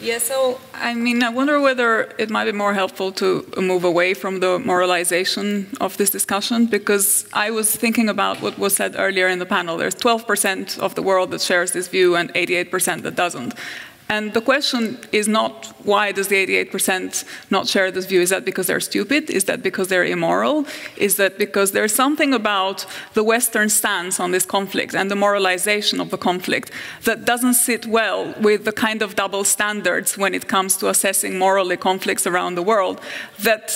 Yeah, so I mean, I wonder whether it might be more helpful to move away from the moralization of this discussion because I was thinking about what was said earlier in the panel. There's 12% of the world that shares this view and 88% that doesn't. And the question is not why does the 88% not share this view? Is that because they're stupid? Is that because they're immoral? Is that because there's something about the Western stance on this conflict and the moralization of the conflict that doesn't sit well with the kind of double standards when it comes to assessing morally conflicts around the world that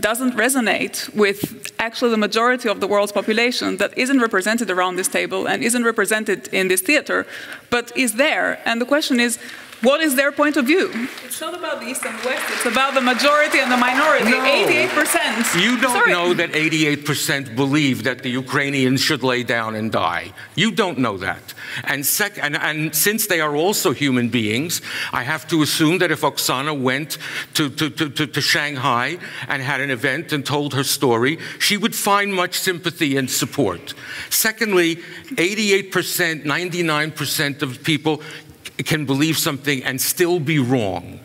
doesn't resonate with actually the majority of the world's population that isn't represented around this table and isn't represented in this theater, but is there. And the question is, what is their point of view? It's not about the East and the West, it's about the majority and the minority. No. 88%. You don't Sorry. know that 88% believe that the Ukrainians should lay down and die. You don't know that. And, sec- and, and, since they are also human beings, I have to assume that if Oksana went to, to, to, to, Shanghai and had an event and told her story, she would find much sympathy and support. Secondly, 88%, 99% of people can believe something and still be wrong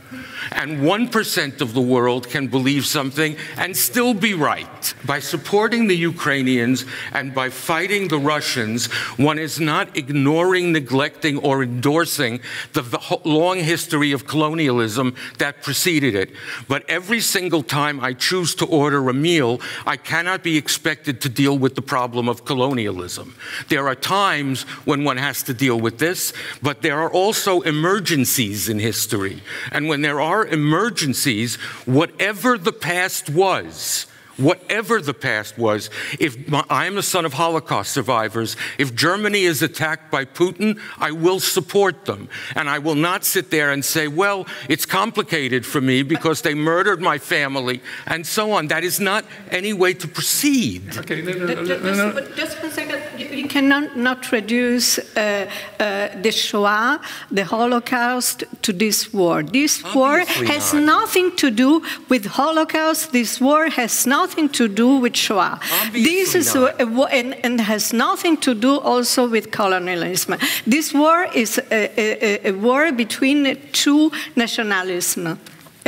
and 1% of the world can believe something and still be right. By supporting the Ukrainians and by fighting the Russians, one is not ignoring, neglecting, or endorsing the long history of colonialism that preceded it. But every single time I choose to order a meal, I cannot be expected to deal with the problem of colonialism. There are times when one has to deal with this, but there are also emergencies in history. And when there are emergencies, whatever the past was, whatever the past was, if I am the son of Holocaust survivors, if Germany is attacked by Putin, I will support them. And I will not sit there and say, well, it's complicated for me because they murdered my family and so on. That is not any way to proceed. Okay, no, no, no, just, just one second. You cannot not reduce uh, uh, the Shoah, the Holocaust, to this war. This Obviously war has not. nothing to do with Holocaust. This war has nothing to do with Shoah. Obviously this is a, a, and, and, has nothing to do also with colonialism. This war is a, a war between two nationalisms.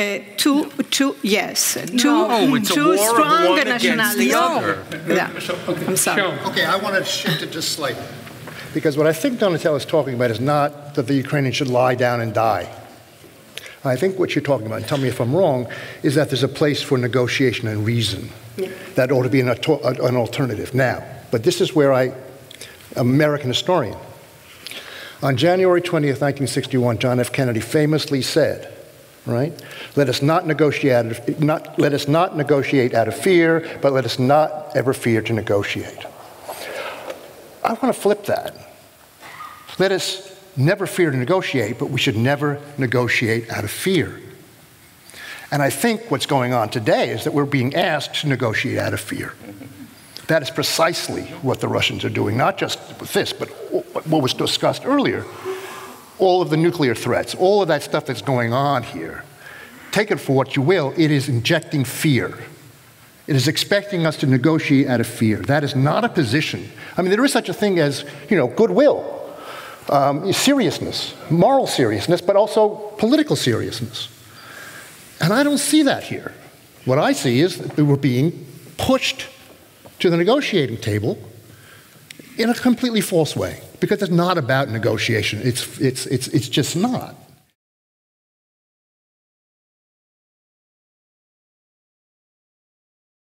Uh, two, two, yes, two, no, two strong nationalisms. Yeah. Okay. I'm sorry. Okay, I want to shift it just slightly. Because what I think Donatella is talking about is not that the Ukrainians should lie down and die. I think what you're talking about, and tell me if I'm wrong, is that there's a place for negotiation and reason. Yeah. That ought to be an, an alternative. Now, but this is where I, American historian, on January 20th, 1961, John F. Kennedy famously said, right, let us not negotiate, not, let us not negotiate out of fear, but let us not ever fear to negotiate. I want to flip that. Let us never fear to negotiate, but we should never negotiate out of fear. And I think what's going on today is that we're being asked to negotiate out of fear. That is precisely what the Russians are doing, not just with this, but what was discussed earlier. All of the nuclear threats, all of that stuff that's going on here. Take it for what you will, it is injecting fear. It is expecting us to negotiate out of fear. That is not a position. I mean, there is such a thing as, you know, goodwill um, seriousness, moral seriousness, but also political seriousness. And I don't see that here. What I see is that we're being pushed to the negotiating table in a completely false way because it's not about negotiation. It's, it's, it's, it's just not.